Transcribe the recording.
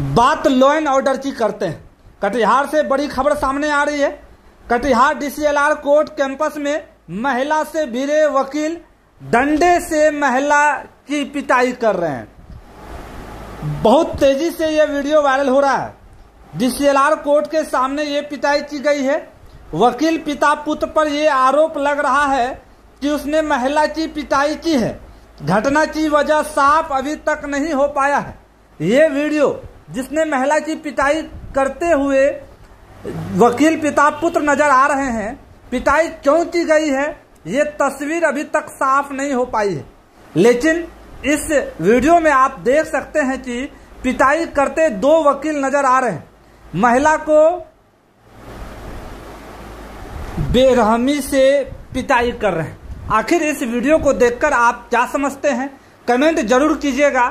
बात law and order की करते हैं। कटिहार से बड़ी खबर सामने आ रही है। कटिहार डीसीएलआर कोर्ट कैंपस में महिला से भिड़े वकील डंडे से महिला की पिटाई कर रहे हैं। बहुत तेज़ी से यह वीडियो वायरल हो रहा है। डीसीएलआर कोर्ट के सामने ये पिटाई की गई है। वकील पिता पुत्र पर यह आरोप लग रहा है कि उसने महिला की पिटाई की है। घटना की वजह साफ़ अभी तक नहीं हो पाया है। ये वीडियो जिसने महिला की पिटाई करते हुए वकील पिता पुत्र नज़र आ रहे हैं, पिटाई क्यों की गई है? ये तस्वीर अभी तक साफ़ नहीं हो पाई है। लेकिन इस वीडियो में आप देख सकते हैं कि पिटाई करते दो वकील नज़र आ रहे हैं। महिला को बेरहमी से पिटाई कर रहे हैं। आखिर इस वीडियो को देखकर आप क्या समझते हैं? कमेंट ज़रूर कीजिएगा।